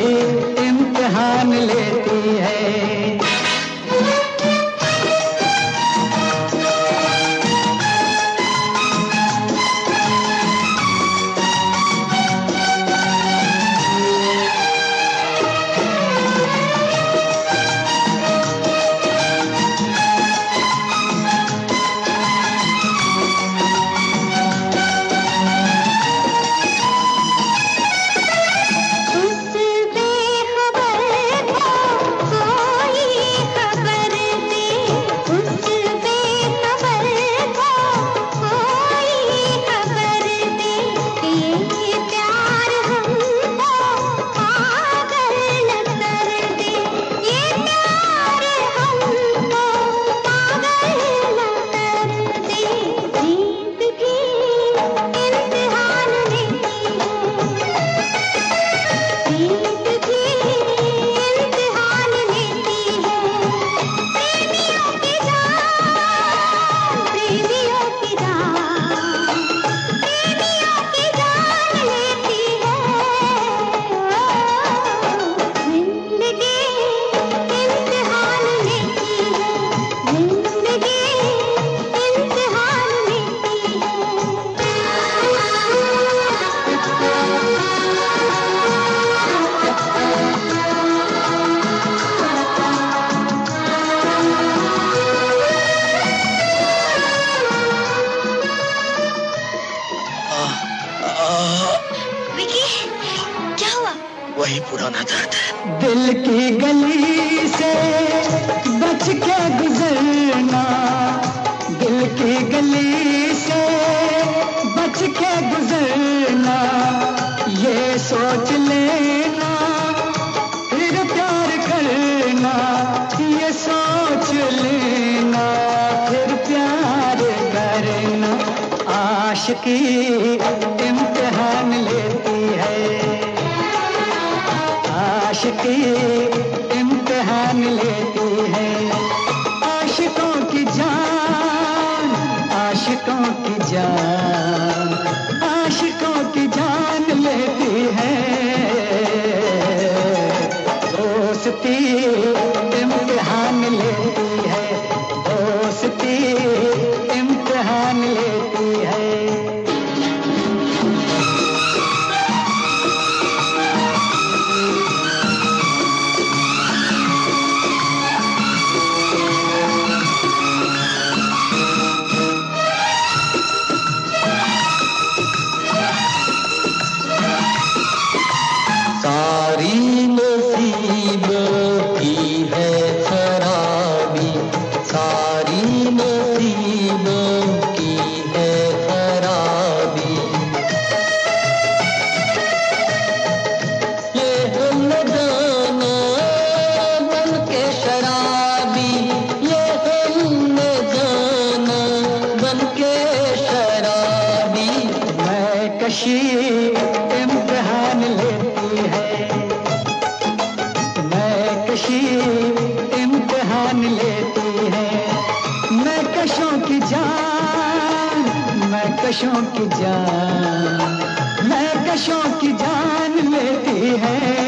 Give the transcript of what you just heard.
भी इम्तिहान लेती है। उड़ाना चाहता है। दिल की गली से बच के गुजरना। दिल की गली से बच के गुजरना। ये सोच लेना, फिर प्यार करना। ये सोच लेना, फिर प्यार करना। आशिकी इम्तिहान लेती है। आशिकी इम्तिहान लेती है। आशिकों की जान आशिकों की जान। खुशी इम्तहान लेती है। मैं कशी इम्तहान लेती है। मैं कशों की जान मैं कशों की जान मैं कशों की जान लेती है।